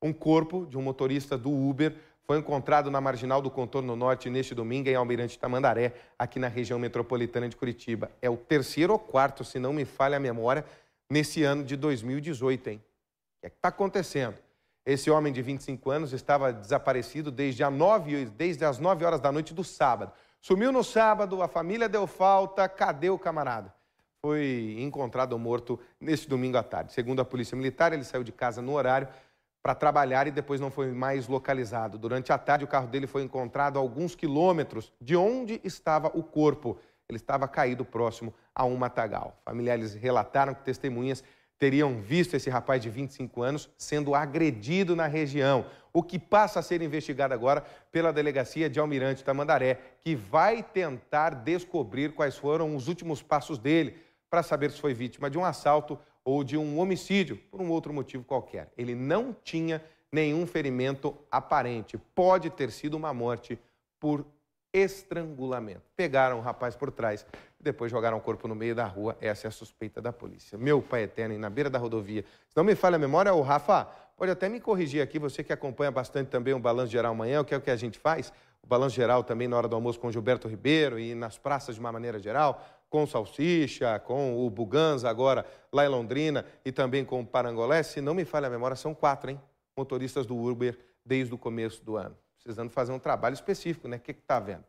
Um corpo de um motorista do Uber foi encontrado na marginal do contorno norte neste domingo em Almirante Tamandaré, aqui na região metropolitana de Curitiba. É o terceiro ou quarto, se não me falha a memória, nesse ano de 2018, hein? O que é está acontecendo? Esse homem de 25 anos estava desaparecido desde, a 9, desde as 9 horas da noite do sábado. Sumiu no sábado, a família deu falta, cadê o camarada? Foi encontrado morto neste domingo à tarde. Segundo a Polícia Militar, ele saiu de casa no horário para trabalhar e depois não foi mais localizado. Durante a tarde, o carro dele foi encontrado a alguns quilômetros de onde estava o corpo. Ele estava caído próximo a um matagal. Familiares relataram que testemunhas teriam visto esse rapaz de 25 anos sendo agredido na região, o que passa a ser investigado agora pela delegacia de Almirante Tamandaré, que vai tentar descobrir quais foram os últimos passos dele para saber se foi vítima de um assalto ou de um homicídio, por um outro motivo qualquer. Ele não tinha nenhum ferimento aparente. Pode ter sido uma morte por estrangulamento. Pegaram o rapaz por trás e depois jogaram o corpo no meio da rua. Essa é a suspeita da polícia. Meu pai eterno, na beira da rodovia. Se não me falha a memória, o Rafa pode até me corrigir aqui, você que acompanha bastante também o Balanço Geral amanhã, o que é o que a gente faz, o Balanço Geral também na hora do almoço com o Gilberto Ribeiro e nas praças de uma maneira geral com Salsicha, com o Buganza agora lá em Londrina e também com o Parangolé, se não me falha a memória, são quatro, hein? Motoristas do Uber desde o começo do ano. Precisando fazer um trabalho específico, né? O que está vendo?